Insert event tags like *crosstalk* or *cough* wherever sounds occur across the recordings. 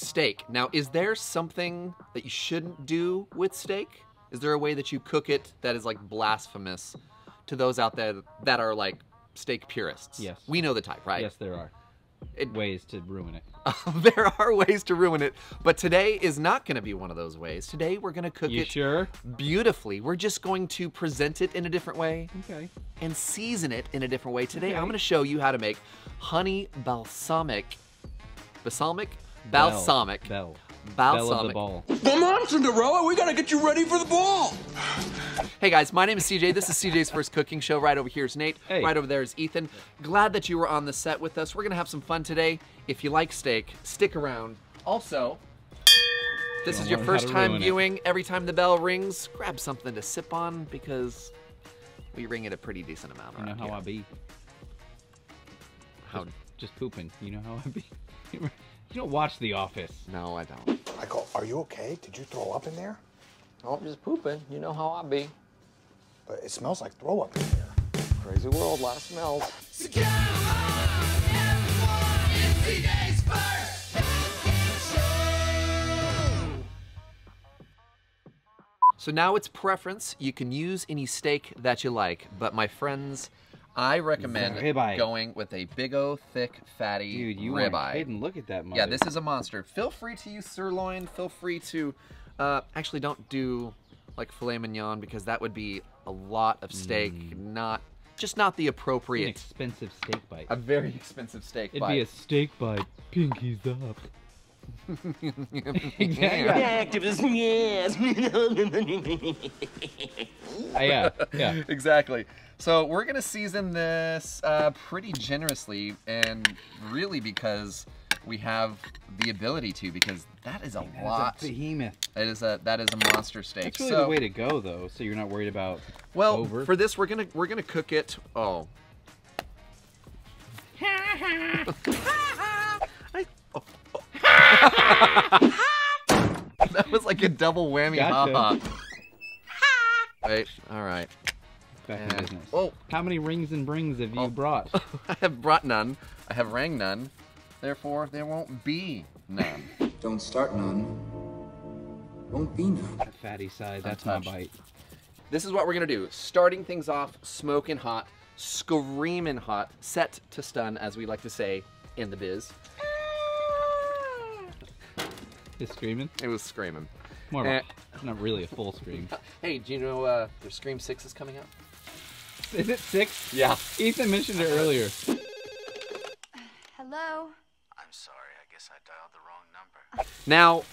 steak. Now, is there something that you shouldn't do with steak? Is there a way that you cook it that is like blasphemous to those out there that are like steak purists? Yes. We know the type, right? Yes, there are It- ways to ruin it. *laughs* there are ways to ruin it, but today is not going to be one of those ways. Today we're going to cook You it sure? beautifully. We're just going to present it in a different way Okay. and season it in a different way. Today I'm going to show you how to make honey balsamic balsamic. Balsamic Bell. Bell of balsamic. the ball. Come on, Cinderella, we gotta get you ready for the ball. Hey guys, my name is CJ. This is CJ's first cooking show. Right over here is Nate. Hey. Right over there is Ethan. Glad that you were on the set with us. We're gonna have some fun today. If you like steak, stick around. Also, this is your first time ruin it. viewing. Every time the bell rings, grab something to sip on because we ring it a pretty decent amount You know how here. I be. How- Just pooping. You know how I be. *laughs* you don't watch The Office. No, I don't. Michael, are you okay? Did you throw up in there? Oh, I'm just pooping. You know how I be. But it smells like throw up in there. Crazy world, lot of smells. So now it's preference. You can use any steak that you like, but my friends, I recommend going with a big o thick fatty Dude, you ribeye. kidding. Look at that mother. Yeah, this is a monster. Feel free to use sirloin. Feel free to, uh, actually don't do like filet mignon because that would be a lot of steak. Mm. Not just not the an appropriate. expensive steak bite. A very *laughs* expensive steak. It'd bite. be a steak bite. Pinkies up. Yeah. yeah. Uh, yeah. Yeah. *laughs* exactly. So we're gonna season this uh, pretty generously, and really because we have the ability to, because that is a That's lot. a behemoth. It is a that is a monster steak. That's really so, the way to go, though. So you're not worried about. well, over. for this we're gonna we're gonna cook it. Oh. *laughs* *laughs* I- oh, oh. that was like a double whammy. Gotcha. ha-ha. Wait. All right. Back in business. oh. How many rings and brings have you oh. brought? *laughs* I have brought none. I have rang none. Therefore, there won't be none. Don't start none. Won't be none. That fatty side. That's my bite. this is what we're gonna do. Starting things off, smoking hot, screaming hot, set to stun, as we like to say in the biz. Is *laughs* screaming? It was screaming. More of a, not really a full scream. *laughs* Hey, do you know uh, their Scream Six is coming out? Is it six? Yeah. Ethan mentioned it earlier. Hello? I'm sorry, I guess I dialed the wrong number. Now,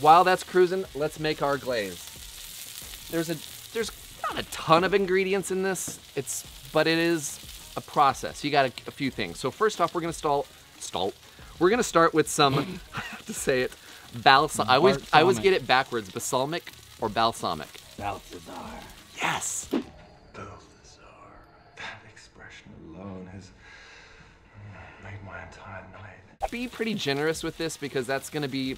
while that's cruising, let's make our glaze. There's a there's not a ton of ingredients in this. It's but it is a process. You got a, a few things. So first off, we're gonna stall stall. We're gonna start with some. *laughs* I have to say it. Balsam. I always I always get it backwards. Balsamic or balsamic. Balthazar. Yes. Balthazar. That expression alone has mm, made my entire night. Be pretty generous with this because that's gonna be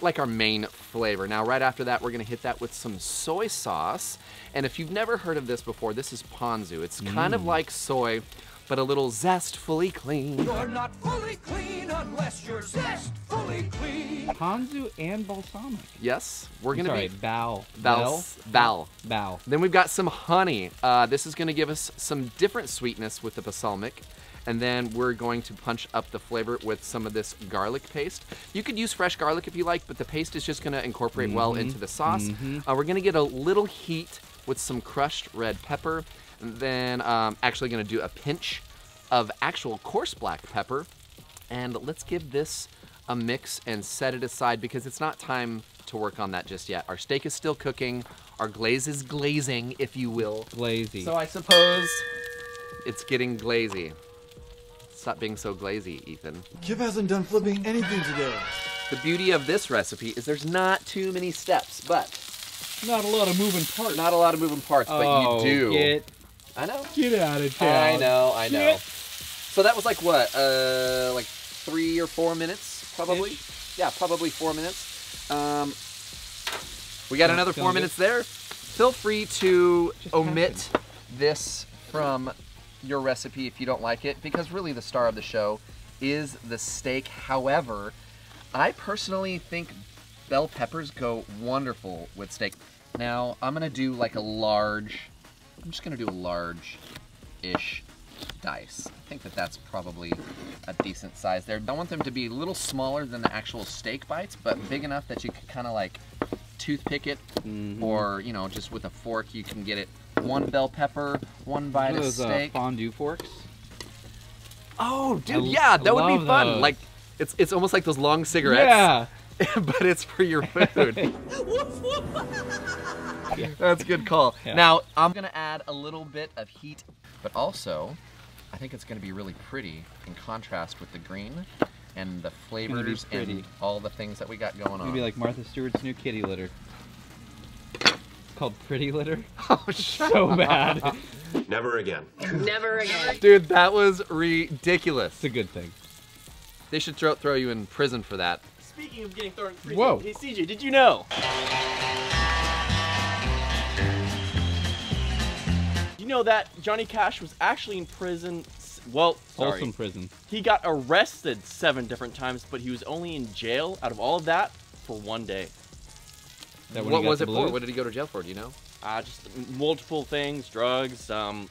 like our main flavor. Now, right after that, we're gonna hit that with some soy sauce. And if you've never heard of this before, this is ponzu. It's kind of like soy, but a little zestfully clean. You're not fully clean unless you're zest fully clean. Ponzu and balsamic. Yes, we're gonna Sorry, be bow. Bal- Bal. Bow. Then we've got some honey. Uh, this is gonna give us some different sweetness with the balsamic. And then we're going to punch up the flavor with some of this garlic paste. You could use fresh garlic if you like, but the paste is just gonna incorporate well into the sauce. Uh, we're gonna get a little heat with some crushed red pepper. And then I'm um, actually gonna do a pinch of actual coarse black pepper. And let's give this a mix and set it aside because it's not time to work on that just yet. Our steak is still cooking. Our glaze is glazing, if you will. Glazy. So I suppose it's getting glazy. Stop being so glazy, Ethan. Kip hasn't done flipping anything today. The beauty of this recipe is there's not too many steps, but not a lot of moving parts. not a lot of moving parts, but oh, you do. Get, I know. get out of town. I know, I know. Shit. So that was like what? Uh like 3 or 4 minutes probably? Yeah, probably 4 minutes. Um we got another 4 sounds good. minutes there. Feel free to Just omit this from your recipe if you don't like it because really the star of the show is the steak. However, I personally think bell peppers go wonderful with steak. Now, I'm gonna do like a large, I'm just gonna do a large-ish dice. I think that that's probably a decent size there. I want them to be a little smaller than the actual steak bites, but big enough that you can kind of like toothpick it, Mm-hmm. or you know, just with a fork you can get it. One bell pepper, one bite of Those uh, fondue forks. oh, dude, I yeah, that would be fun. those. Like, it's it's almost like those long cigarettes. Yeah. *laughs* but it's for your food. *laughs* *laughs* *laughs* That's a good call. Yeah. Now, I'm going to add a little bit of heat, but also, I think it's going to be really pretty in contrast with the green and the flavors and all the things that we got going on. Maybe like Martha Stewart's new kitty litter. It's called Pretty Litter. *laughs* oh, shut So bad. Never again. Never again. Dude, that was ridiculous. It's a good thing. They should throw, throw you in prison for that. Speaking of getting thrown in prison, Whoa. hey CJ, did you know? Know that Johnny Cash was actually in prison. Well, sorry, Wholesome prison. he got arrested seven different times, but he was only in jail out of all of that for one day. That What was the it for? blues? What did he go to jail for? Do you know? Uh, just multiple things, drugs, um,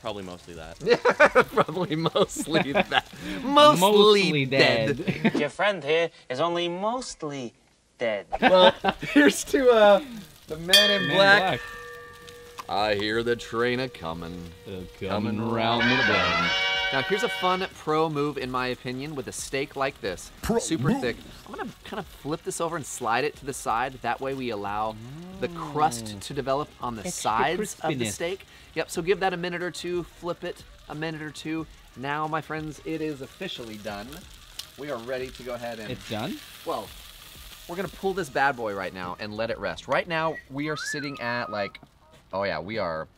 probably mostly that. *laughs* Probably mostly *laughs* that. Mostly, Mostly dead. dead. *laughs* Your friend here is only mostly dead. well, here's to uh, the man in Man in black. I hear the train a coming. Coming around the bend. Now here's a fun pro move in my opinion with a steak like this, super thick. I'm gonna kind of flip this over and slide it to the side. That way we allow the crust mm. to develop on the Extra sides of the steak. Yep. So give that a minute or two. Flip it a minute or two. Now, my friends, it is officially done. We are ready to go ahead and It's done? well, we're gonna pull this bad boy right now and let it rest. Right now, we are sitting at like, oh yeah, we are,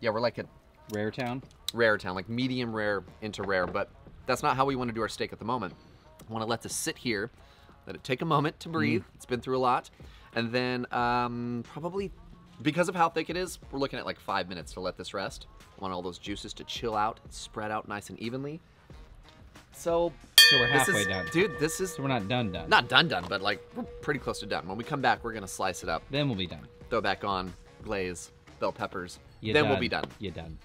yeah, we're like a Rare Town? rare town, like medium rare into rare, but that's not how we want to do our steak at the moment. I want to let this sit here, let it take a moment to breathe. It's been through a lot, and then um, probably because of how thick it is, we're looking at like five minutes to let this rest. I want all those juices to chill out, spread out nice and evenly. So, So we're this halfway is, done. dude. This is So we're not done done. not done done, but like we're pretty close to done. When we come back, we're gonna slice it up, Then we'll be done. throw back on, glaze, bell peppers. You then done. we'll be done. You're done.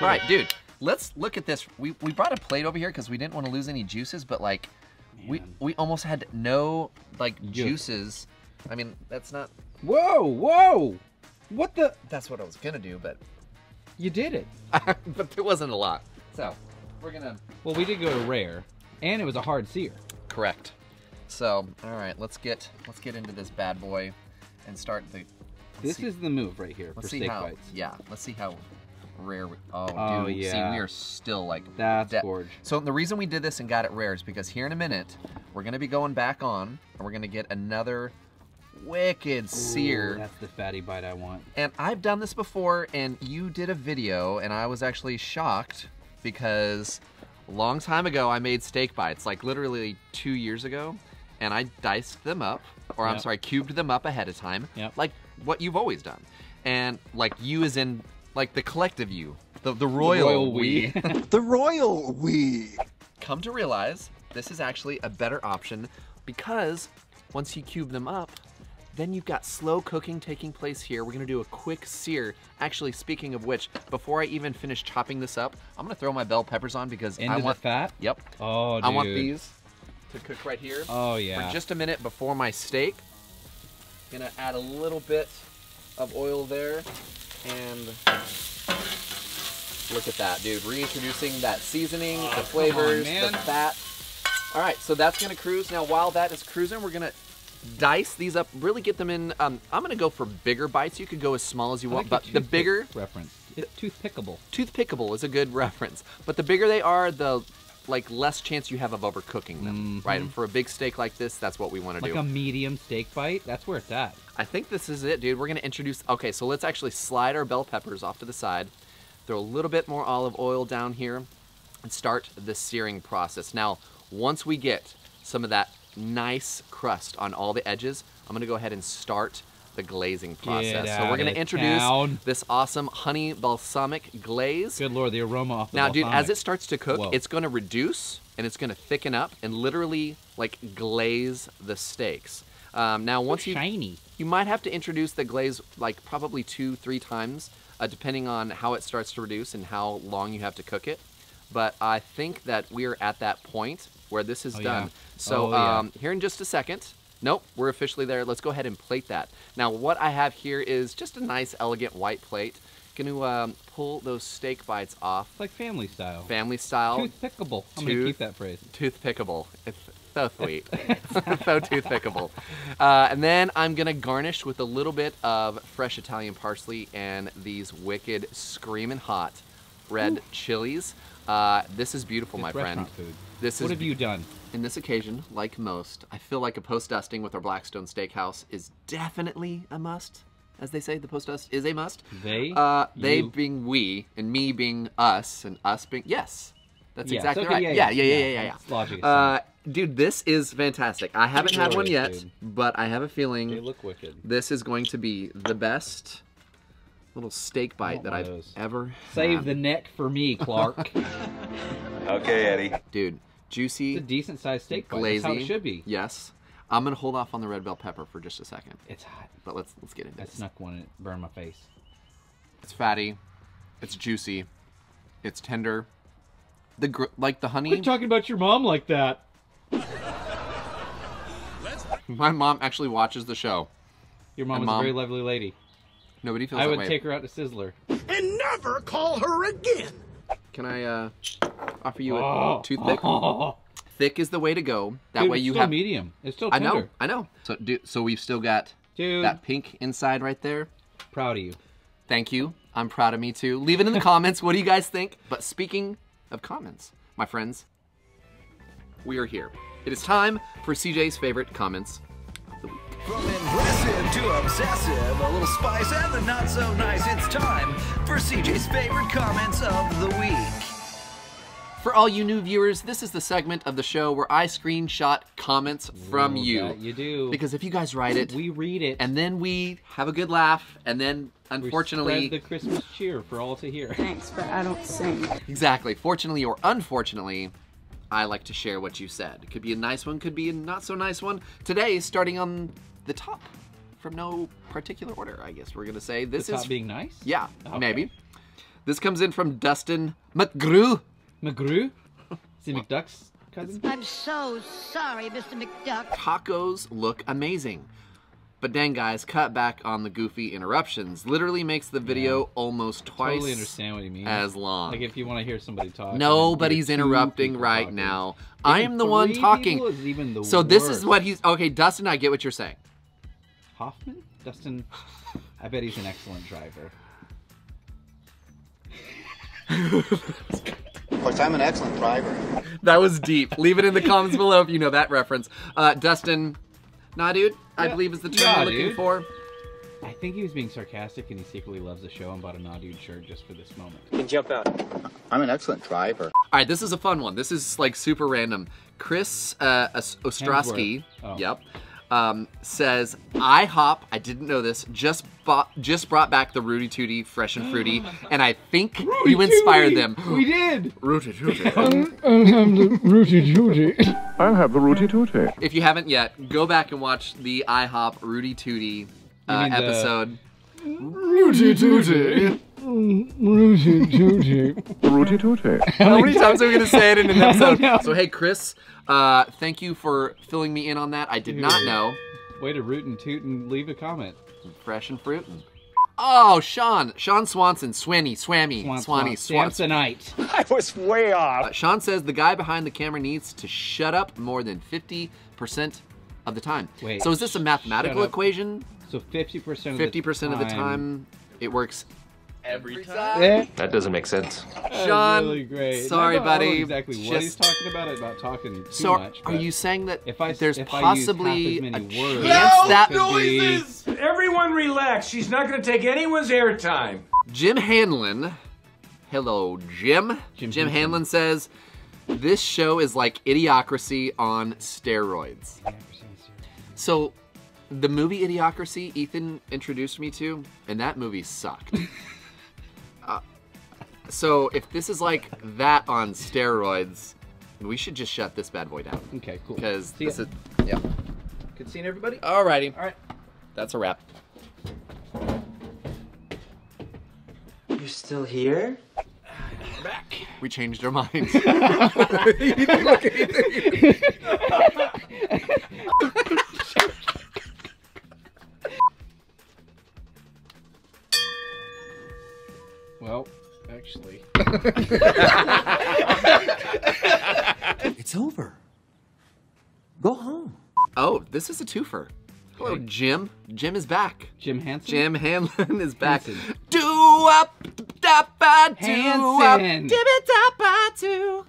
All right, dude. Let's look at this. We, we brought a plate over here because we didn't want to lose any juices, but like, we Man. we almost had no like Juice. juices. I mean, that's not. Whoa, whoa! What the? That's what I was gonna do, but You did it. *laughs* but there wasn't a lot. So we're gonna Well, we did go to rare, and it was a hard sear. correct. So all right, let's get let's get into this bad boy and start the. Let's This see- is the move right here let's for see steak how bites. yeah. Let's see how rare. We, oh, Oh, dude. See, we are still like That's gorge. So the reason we did this and got it rare is because here in a minute we're gonna be going back on and we're gonna get another wicked sear. That's the fatty bite I want. And I've done this before, and you did a video, and I was actually shocked because a long time ago I made steak bites, like literally two years ago, and I diced them up, or I'm Yep. sorry, cubed them up ahead of time, Yep. like what you've always done. And like you is in like the collective you, the, the royal, royal we. we. *laughs* The royal we. Come to realize this is actually a better option because once you cube them up, then you've got slow cooking taking place here. We're gonna do a quick sear. Actually, speaking of which, before I even finish chopping this up, I'm gonna throw my bell peppers on because Into I the want fat? Yep. Oh, dude. I want these to cook right here Oh yeah. for just a minute before my steak. Gonna add a little bit of oil there and look at that, dude. Reintroducing that seasoning, the flavors, the fat. All right, so that's gonna cruise. Now, while that is cruising, we're gonna dice these up, really get them in. Um, I'm gonna go for bigger bites. You could go as small as you I want, like but the bigger, reference. It's toothpickable. toothpickable is a good *laughs* reference. But the bigger they are, the like less chance you have of overcooking them, mm-hmm. right? And for a big steak like this, that's what we want to Like do. Like a medium steak bite. That's where it's at. I think this is it, dude. We're gonna introduce. Okay, so let's actually slide our bell peppers off to the side. Throw a little bit more olive oil down here, and start the searing process. Now, once we get some of that nice crust on all the edges, I'm gonna go ahead and start the glazing process. so we're gonna introduce town. this awesome honey balsamic glaze. Good lord, the aroma off the Now, dude, as it starts to cook, Whoa. it's going to reduce and it's going to thicken up and literally like glaze the steaks. Um, now, once you shiny. you might have to introduce the glaze like probably two, three times, uh, depending on how it starts to reduce and how long you have to cook it. But I think that we're at that point where this is Oh, done. yeah. So Oh, yeah. um, here in just a second. Nope, we're officially there. Let's go ahead and plate that. Now, what I have here is just a nice, elegant white plate. Going to um, pull those steak bites off, It's like family style. family style Toothpickable. I'm gonna keep that phrase. toothpickable. It's so *laughs* sweet. *laughs* so toothpickable. Uh, and then I'm gonna garnish with a little bit of fresh Italian parsley and these wicked screaming hot red chilies. Uh, this is beautiful, It's my friend. food. This What is What have you done? In this occasion, like most, I feel like a post dusting with our Blackstone Steakhouse is definitely a must. As they say, the post dust is a must. They? Uh, they You? being we, and me being us, and us being yes. That's Yes, exactly okay, right. yeah, Yeah, yeah, yeah, yeah, yeah, yeah, yeah. logic Uh, dude, this is fantastic. I haven't had one yet, dude. but I have a They feeling look wicked. this is going to be the best little steak bite that I've those. ever Save had. the neck for me, Clark. *laughs* Okay, Eddie. dude. Juicy, It's a decent sized steak bite. That's how it should be. Yes. I'm gonna hold off on the red bell pepper for just a second, It's hot. but let's let's get into it. I it. snuck one and it burned my face. It's fatty, it's juicy, it's tender. The gr- like the honey. Quit talking about your mom like that. My mom actually watches the show. Your mom My is mom- a very lovely lady. Nobody feels I that would way. take her out to Sizzler. And never call her again. Can I uh, offer you a Oh. toothpick? Oh. *laughs* Thick is the way to go. That Dude, way you have. medium. It's still tender. I know, I know. So, do, so we've still got Dude, that pink inside right there. proud of you. Thank you. I'm proud of me too. Leave it in the *laughs* comments. What do you guys think? But speaking of comments, my friends, we are here. It is time for CJ's favorite comments of the week. From impressive to obsessive, a little spice and the not so nice. It's time for CJ's favorite comments of the week. For all you new viewers, this is the segment of the show where I screenshot comments from Ooh, you. that you do. Because if you guys write it, we read it. and then we have a good laugh, and then we unfortunately, spread the Christmas cheer for all to hear. Thanks, but I don't sing. exactly, fortunately or unfortunately, I like to share what you said. It could be a nice one, could be a not so nice one. Today, starting on the top, from no particular order, I guess we're gonna say this the top is being nice. yeah, Okay. maybe. This comes in from Dustin McGrew. McGrew. See McDuck's cousin. I'm so sorry, Mr. McDuck. Tacos look amazing. But dang, guys, cut back on the goofy interruptions. Literally makes the video almost twice Totally understand what he means. as long. Like if you want to hear somebody talk. and then Nobody's interrupting right talking. now. Even I am the one talking. is even the So this is what he's okay. Dustin, I get what you're saying. Hoffman? Dustin. I bet he's an excellent driver. Of course, I'm an excellent driver. That was deep. Leave it in the comments below if you know that reference. Uh, Dustin, nah, dude. I Yeah. believe is the term Yeah, you're looking dude. for. I think he was being sarcastic and he secretly loves the show and bought a Nah Dude shirt just for this moment. can jump out. I'm an excellent driver. All right, this is a fun one. This is like super random. Chris uh, Ostrowski, Oh. yep, um, says IHOP. I didn't know this. Just bought, just brought back the Rudy Tooty Fresh and Fruity, and I think you inspired them. We did! Rudy Tooty. *laughs* I'll *laughs* have the Rudy tooty. if you haven't yet, go back and watch the IHOP Rudy Tooty uh, mean the- episode. Rudy Tooty. Rooty tooty. How many times are we gonna say it in an *laughs* episode? So hey, Chris, uh, thank you for filling me in on that. I did not know. Way to root and toot and leave a comment. Fresh and fruit. Oh, Sean, Sean Swanson, Swanny, Swammy, Swan, Swanny, Swan. Samsonite. I was way off. Uh, Sean says the guy behind the camera needs to shut up more than 50% of the time. Wait, so is this a mathematical equation? So 50% of 50% of the time it works Every Eh, That doesn't make sense. that's Sean, really great. sorry, I don't buddy, exactly what he's just- talking about, about talking too So much. are you saying that if I, there's if I possibly use half a as many words, chance that could be- Everyone relax. She's not going to take anyone's airtime. Jim Hanlon, hello, Jim. Jim Jim, Henson. Hanlon says, this show is like idiocracy on steroids. So, The movie Idiocracy, Ethan introduced me to, and that movie sucked. *laughs* uh, so if this is like that on steroids, we should just shut this bad boy down. Okay, cool. Because See this ya. is, yeah. Good seeing everybody. Alrighty. All right. That's a wrap. You're still here? Get back. We changed our minds. *laughs* *laughs* Well, actually. *laughs* It's over. Go home. Oh, this is a twofer. Hello, Jim. Jim is back. Jim Hansen. Jim Hanlon is back. Hansen. Do up, da ba do up, Hansen. dibba da ba do.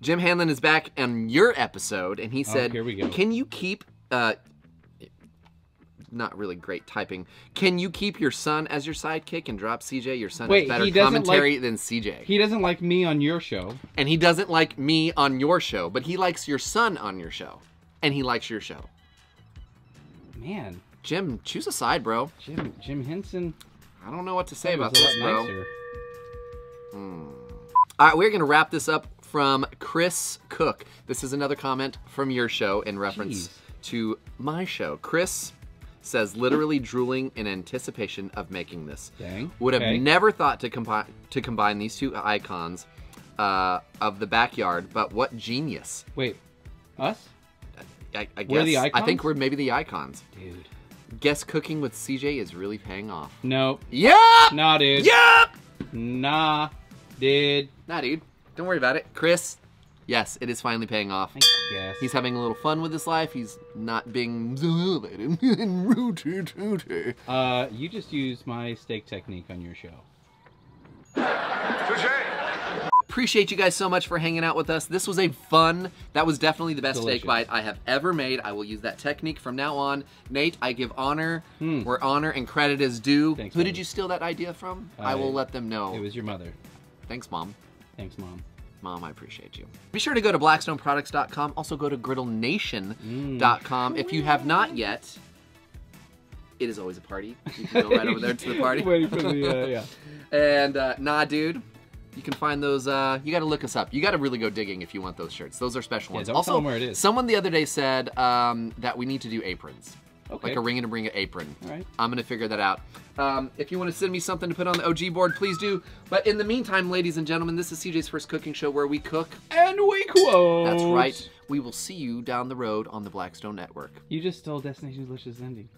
Jim Hanlon is back on your episode, and he said, Oh, here we go. "Can you keep uh, not really great typing? Can you keep your son as your sidekick and drop CJ? Your son Wait, has better commentary like- than CJ, He doesn't like me on your show. and he doesn't like me on your show, but he likes your son on your show, and he likes your show. Man, Jim, choose a side, bro. Jim Jim Henson I don't know what to say about this, bro. nicer. Hmm. All right, we're going to wrap this up from Chris Cook. This is another comment from your show in reference Jeez. to my show. Chris says, literally drooling in anticipation of making this. Dang. Would have Okay. never thought to combine to combine these two icons uh, of the backyard, but what genius! Wait, us? I, I guess We're the icons? I think we're maybe the icons. Dude. Guess cooking with CJ is really paying off. Nope. Yep. Nah, dude. Yep. Nah, dude. Nah, dude. Don't worry about it, Chris. Yes, it is finally paying off. I guess. He's having a little fun with his life. He's not being rooty *laughs* tooty. Uh, you just used my steak technique on your show. Appreciate you guys so much for hanging out with us. This was a fun. That was definitely the best steak bite I have ever made. I will use that technique from now on. Nate, I give honor Hmm. where honor and credit is due. Thanks, Who buddy. did you steal that idea from? I I- will let them know. It was your mother. Thanks, mom. Thanks, mom. Mom, I appreciate you. Be sure to go to blackstoneproducts.com. Also go to griddlenation.com. If you have not yet, it is always a party. You can go right over there to the party. *laughs* Waiting for the, uh, yeah. *laughs* And uh, nah, dude, you can find those. Uh, you got to look us up. You got to really go digging if you want those shirts. Those are special Yeah, ones. also, tell 'em where it is. someone the other day said um, that we need to do aprons. Okay. Like a ring and a ring apron. All right. I'm gonna figure that out. Um, if you wanna send me something to put on the OG board, please do. But in the meantime, ladies and gentlemen, this is CJ's First Cooking Show where we cook. And we quote. That's right. We will see you down the road on the Blackstone Network. You just stole Destination Delicious ending.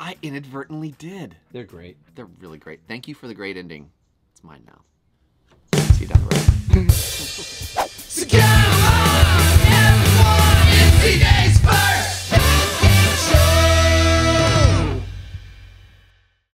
I inadvertently did. They're great. They're really great. Thank you for the great ending. It's mine now. See you down the road. so come on, everyone, it's CJ's First